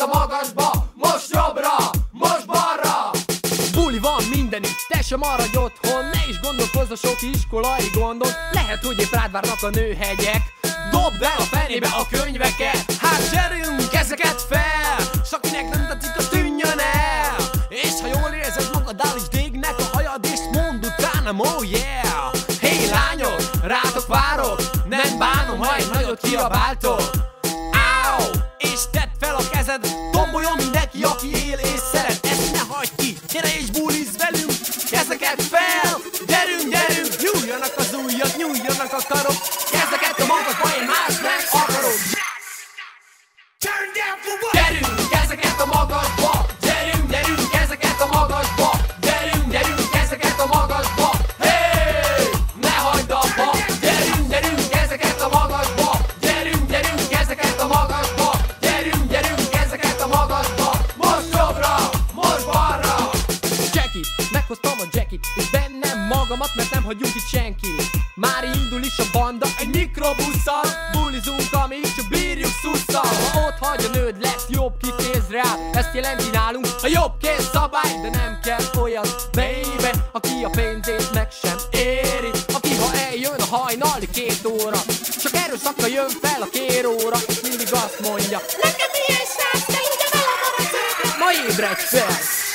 a magasba, most jobbra, most balra. Buli van mindenütt, te sem maradj otthon Ne is gondolkozz a sok iskolai gondon Lehet, hogy épp rád várnak a nőhegyek. Dobd el a fenébe a könyveket. Hát zserünk ezeket fel S akinek nem tetszik, az tűnjön el. És ha jól érzed magad, állítsd égnek a hajad És mondd utánam, oh yeah. Hé hey, lányok, rátok várok Nem bánom, ha egy nagyot kiabáltok. Tomboljon mindenki, aki él és szeret magamat, mert nem hagyjuk itt senki. Már indul is a banda Egy mikrobusszal. Bulizunk, amíg csak bírjuk szusszal. Ha ott hagy a nőd, lesz jobb kikéz rá Ezt jelenti nálunk a jobb kéz szabály. De nem kell olyan baby Aki a pénzét meg sem éri. Aki ha eljön a hajnali két óra Csak erőszakkal jön fel a kéróra És mindig azt mondja Nekem ilyen srác, te ugye vele maradsz örökre Ma ébredj fel!